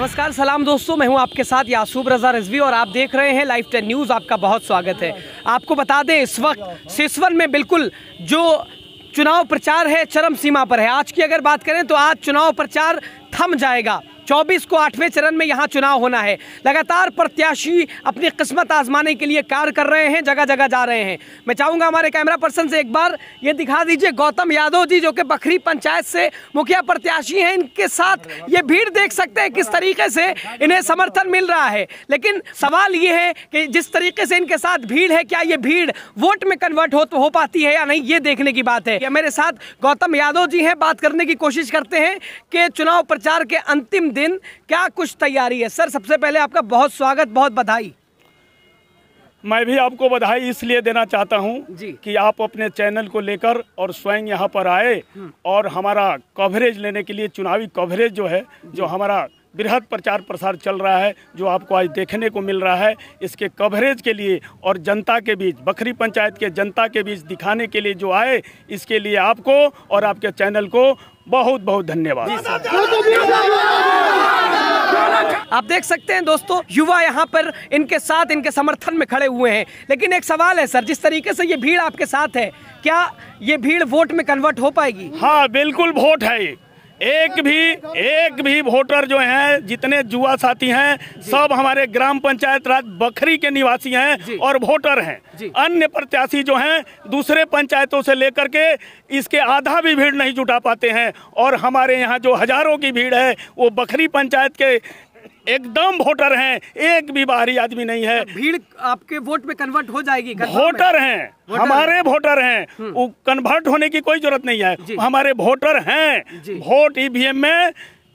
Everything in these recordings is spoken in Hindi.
नमस्कार, सलाम दोस्तों, मैं हूँ आपके साथ यासूब रजा रजवी और आप देख रहे हैं लाइफ टेन न्यूज़, आपका बहुत स्वागत है। आपको बता दें, इस वक्त सिसवन में बिल्कुल जो चुनाव प्रचार है, चरम सीमा पर है। आज की अगर बात करें तो आज चुनाव प्रचार थम जाएगा। 24 को आठवें चरण में यहाँ चुनाव होना है। लगातार प्रत्याशी अपनी किस्मत आजमाने के लिए कार्य कर रहे हैं जगह जगह जा रहे हैं। मैं चाहूँगा हमारे कैमरा पर्सन से एक बार ये दिखा दीजिए गौतम यादव जी जो कि बखरी पंचायत से मुखिया प्रत्याशी हैं इनके साथ ये भीड़ देख सकते हैं किस तरीके से इन्हें समर्थन मिल रहा है। लेकिन सवाल ये है कि जिस तरीके से इनके साथ भीड़ है क्या ये भीड़ वोट में कन्वर्ट हो, हो पाती है या नहीं ये देखने की बात है। मेरे साथ गौतम यादव जी हैं बात करने की कोशिश करते हैं कि चुनाव प्रचार के अंतिम दिन क्या कुछ तैयारी है? सर सबसे पहले आपका बहुत स्वागत बहुत बधाई। मैं भी आपको बधाई इसलिए देना चाहता हूँ जी। कि आप अपने चैनल को लेकर और स्वयं यहाँ पर आए और हमारा कवरेज लेने के लिए चुनावी कवरेज जो है जो हमारा बृहद प्रचार प्रसार चल रहा है जो आपको आज देखने को मिल रहा है इसके कवरेज के लिए और जनता के बीच बखरी पंचायत के जनता के बीच दिखाने के लिए जो आए इसके लिए आपको और आपके चैनल को बहुत बहुत धन्यवाद आप देख सकते हैं दोस्तों युवा यहाँ पर इनके साथ इनके समर्थन में खड़े हुए हैं। लेकिन एक सवाल है सर जिस तरीके से ये भीड़ आपके साथ है क्या ये भीड़ वोट में कन्वर्ट हो पाएगी? हाँ बिल्कुल वोट है ये। एक भी एक भी वोटर जो हैं जितने जुआ साथी हैं सब हमारे ग्राम पंचायत राज बखरी के निवासी हैं और वोटर हैं। अन्य प्रत्याशी जो हैं दूसरे पंचायतों से लेकर के इसके आधा भी भीड़ नहीं जुटा पाते हैं। और हमारे यहाँ जो हज़ारों की भीड़ है वो बखरी पंचायत के एकदम वोटर हैं। एक भी बाहरी आदमी नहीं है। भीड़ आपके वोट में कन्वर्ट हो जाएगी? वोटर हैं? हमारे वोटर हैं। वो कन्वर्ट होने की कोई ज़रूरत नहीं है। हमारे वोटर हैं। वोट ईवीएम में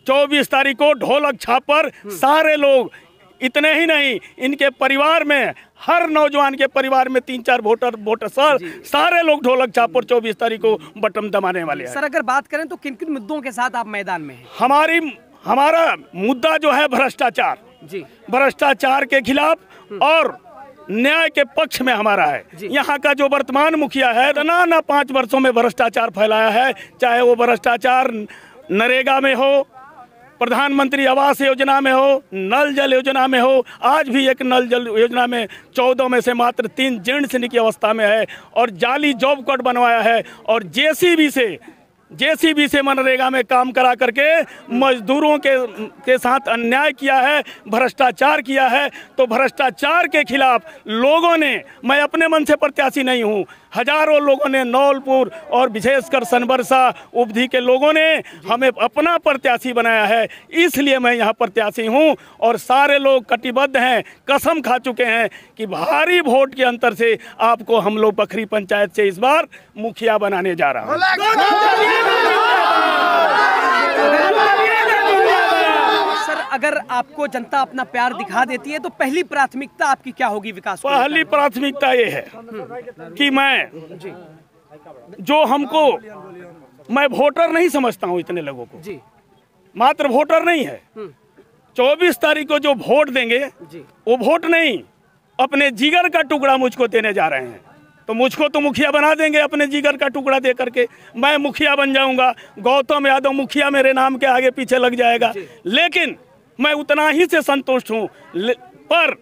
24 तारीख को ढोलक छापर सारे लोग इतने ही नहीं इनके परिवार में हर नौजवान के परिवार में तीन चार वोटर वोटर सर सारे लोग ढोलक छापर 24 तारीख को बटन दबाने वाले हैं। सर अगर बात करें तो किन किन मुद्दों के साथ आप मैदान में हैं? हमारी हमारा मुद्दा जो है भ्रष्टाचार। जी। भ्रष्टाचार के खिलाफ और न्याय के पक्ष में हमारा है। यहाँ का जो वर्तमान मुखिया है ना ना पाँच वर्षों में भ्रष्टाचार फैलाया है चाहे वो भ्रष्टाचार नरेगा में हो प्रधानमंत्री आवास योजना में हो नल जल योजना में हो आज भी एक नल जल योजना में चौदह में से मात्र तीन सैनिक की अवस्था में है और जाली जॉब कार्ड बनवाया है और जेसीबी से जेसीबी से मनरेगा में काम करा करके मजदूरों के के साथ अन्याय किया है, भ्रष्टाचार किया है तो भ्रष्टाचार के खिलाफ लोगों ने, मैं अपने मन से प्रत्याशी नहीं हूँ हज़ारों लोगों ने नौलपुर और विशेषकर सनबरसा उपधि के लोगों ने हमें अपना प्रत्याशी बनाया है। इसलिए मैं यहाँ प्रत्याशी हूँ और सारे लोग कटिबद्ध हैं, कसम खा चुके हैं कि भारी वोट के अंतर से आपको हम लोग बखरी पंचायत से इस बार मुखिया बनाने जा रहा हूँ। अगर आपको जनता अपना प्यार दिखा देती है तो पहली प्राथमिकता आपकी क्या होगी विकास पहली प्राथमिकता ये है कि मैं जो हमको मैं वोटर नहीं समझता हूँ इतने लोगों को। जी। मात्र वोटर नहीं है। चौबीस तारीख को जो वोट देंगे वो वोट नहीं अपने जिगर का टुकड़ा मुझको देने जा रहे हैं। तो मुझको तो मुखिया बना देंगे अपने जिगर का टुकड़ा दे करके। मैं मुखिया बन जाऊँगा गौतम यादव मुखिया मेरे नाम के आगे पीछे लग जाएगा। लेकिन मैं उतना ही से संतुष्ट हूँ। पर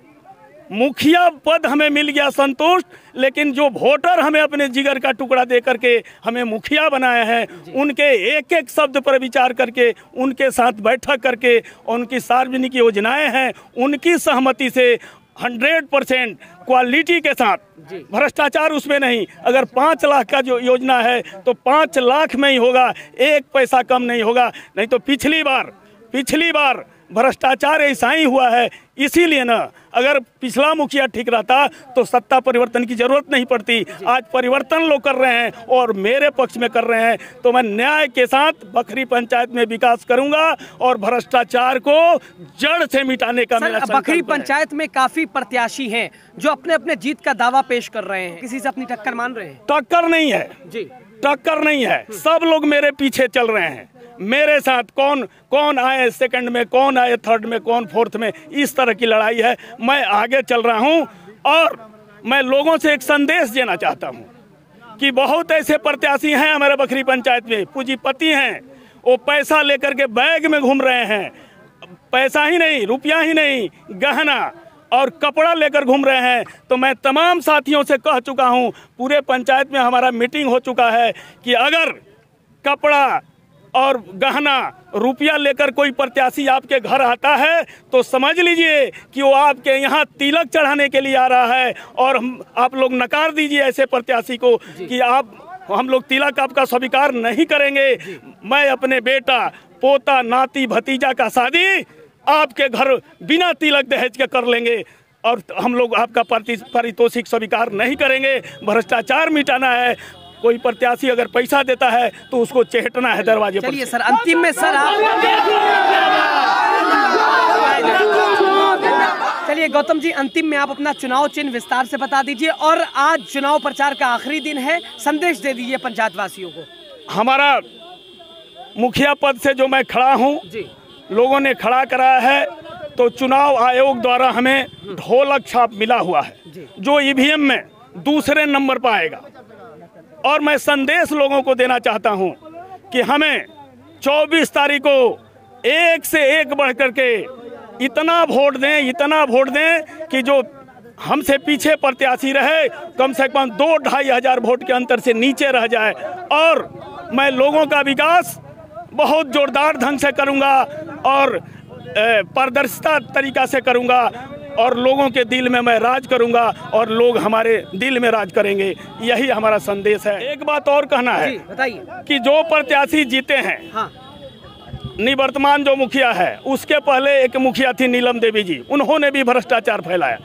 मुखिया पद हमें मिल गया संतुष्ट लेकिन जो वोटर हमें अपने जिगर का टुकड़ा दे करके हमें मुखिया बनाया है उनके एक एक शब्द पर विचार करके उनके साथ बैठक करके उनकी सार्वजनिक योजनाएँ हैं उनकी सहमति से हंड्रेड परसेंट क्वालिटी के साथ। भ्रष्टाचार उसमें नहीं अगर पाँच लाख का जो योजना है तो पाँच लाख में ही होगा एक पैसा कम नहीं होगा नहीं तो पिछली बार पिछली बार भ्रष्टाचार ऐसा ही हुआ है। इसीलिए ना अगर पिछला मुखिया ठीक रहता तो सत्ता परिवर्तन की ज़रूरत नहीं पड़ती। आज परिवर्तन लोग कर रहे हैं और मेरे पक्ष में कर रहे हैं तो मैं न्याय के साथ बखरी पंचायत में विकास करूँगा और भ्रष्टाचार को जड़ से मिटाने का मेरा बखरी पंचायत में काफ़ी प्रत्याशी हैं जो अपने अपने जीत का दावा पेश कर रहे हैं। किसी से अपनी टक्कर मान रहे हैं? टक्कर नहीं है। जी। टक्कर नहीं है। सब लोग मेरे पीछे चल रहे हैं। मेरे साथ कौन कौन आए सेकंड में, कौन आए थर्ड में, कौन फोर्थ में? इस तरह की लड़ाई है। मैं आगे चल रहा हूँ और मैं लोगों से एक संदेश देना चाहता हूँ कि बहुत ऐसे प्रत्याशी हैं हमारे बकरी पंचायत में। पूंजीपति हैं। वो पैसा लेकर के बैग में घूम रहे हैं। पैसा ही नहीं, रुपया ही नहीं, गहना और कपड़ा लेकर घूम रहे हैं। तो मैं तमाम साथियों से कह चुका हूँ, पूरे पंचायत में हमारा मीटिंग हो चुका है कि अगर कपड़ा और गहना रुपया लेकर कोई प्रत्याशी आपके घर आता है तो समझ लीजिए कि वो आपके यहाँ तिलक चढ़ाने के लिए आ रहा है। और हम आप लोग नकार दीजिए ऐसे प्रत्याशी को कि आप हम लोग तिलक आपका स्वीकार नहीं करेंगे। मैं अपने बेटा पोता नाती भतीजा का शादी आपके घर बिना तिलक दहेज के कर लेंगे। और हम लोग आपका पारितोषिक स्वीकार नहीं करेंगे। भ्रष्टाचार मिटाना है। कोई प्रत्याशी अगर पैसा देता है तो उसको चेहटना है दरवाजे पर चलिए सर अंतिम में सर आप चलिए गौतम जी अंतिम में आप अपना चुनाव चिन्ह विस्तार से बता दीजिए और आज चुनाव प्रचार का आखिरी दिन है संदेश दे दीजिए पंचायत वासियों को। हमारा मुखिया पद से जो मैं खड़ा हूँ लोगों ने खड़ा कराया है तो चुनाव आयोग द्वारा हमें ढोलक छाप मिला हुआ है। जो ईवीएम में दूसरे नंबर पर आएगा और मैं संदेश लोगों को देना चाहता हूँ कि हमें 24 तारीख को एक से एक बढ़ करके इतना वोट दें, इतना वोट दें कि जो हमसे पीछे प्रत्याशी रहे, कम से कम दो ढाई हज़ार वोट के अंतर से नीचे रह जाए। और मैं लोगों का विकास बहुत जोरदार ढंग से करूँगा और पारदर्शिता तरीका से करूँगा। और लोगों के दिल में मैं राज करूँगा और लोग हमारे दिल में राज करेंगे। यही हमारा संदेश है। एक बात और कहना है बताइए। कि जो प्रत्याशी जीते हैं हाँ। निवर्तमान जो मुखिया है उसके पहले एक मुखिया थी नीलम देवी जी। उन्होंने भी भ्रष्टाचार फैलाया।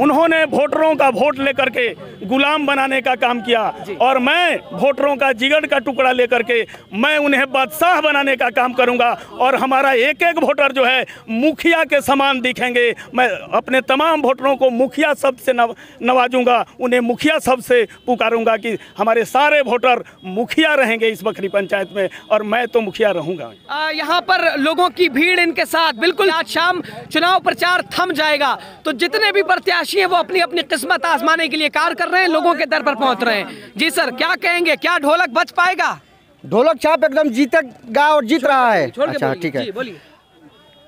उन्होंने वोटरों का वोट लेकर के गुलाम बनाने का काम किया और मैं वोटरों का जिगर का टुकड़ा लेकर के मैं उन्हें बादशाह बनाने का काम करूँगा और हमारा एक एक वोटर जो है मुखिया के समान दिखेंगे। मैं अपने तमाम वोटरों को मुखिया शब्द से नव, नवाजूँगा उन्हें मुखिया शब्द से पुकारूँगा कि हमारे सारे वोटर मुखिया रहेंगे इस बखरी पंचायत में और मैं तो मुखिया रहूँगा। यहाँ पर लोगों की भीड़ इनके साथ। बिल्कुल आज शाम चुनाव प्रचार थम जाएगा। तो जितने भी प्रत्याशी हैं वो अपनी अपनी किस्मत आजमाने के लिए कार्य कर रहे हैं लोगों के दर पर पहुँच रहे हैं। जी सर क्या कहेंगे क्या ढोलक बच पाएगा? ढोलक छाप एकदम जीतेगा और जीत रहा है। अच्छा ठीक है।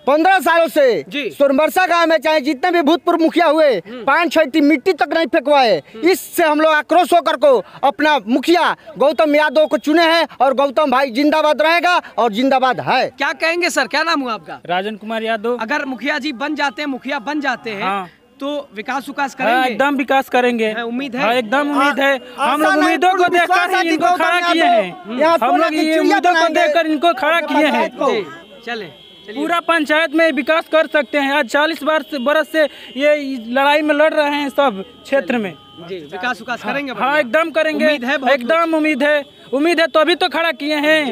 पंद्रह सालों से। सोनबरसा गाँव में चाहे जितने भी भूतपूर्व मुखिया हुए हम्म। पाँच छठी मिट्टी तक नहीं फेंकवाए। इससे हम लोग आक्रोश होकर को अपना मुखिया गौतम यादव को चुने हैं और गौतम भाई जिंदाबाद रहेगा और जिंदाबाद है। क्या कहेंगे सर क्या नाम हुआ आपका? राजन कुमार यादव। अगर मुखिया जी बन जाते हैं मुखिया बन जाते हैं हाँ। तो विकास विकास हाँ, करेंगे एकदम विकास करेंगे। उम्मीद है? हाँ, एकदम उम्मीद है। हम लोग उम्मीदों को देखकर है ही कि इनको खड़ा किए हैं। हम लोग ये उम्मीदों को देखकर इनको खड़ा किए हैं। चले पूरा पंचायत में विकास कर सकते हैं। आज चालीस वर्ष बरस से ये लड़ाई में लड़ रहे हैं सब क्षेत्र में। जी विकास विकास करेंगे हाँ एकदम करेंगे। उम्मीद है बहुत एकदम उम्मीद है। उम्मीद है तो अभी तो खड़ा किए हैं।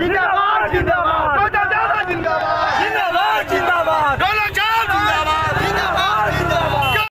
जिंदाबाद जिंदाबाद। जिंदाबाद जिंदाबाद जिंदाबाद।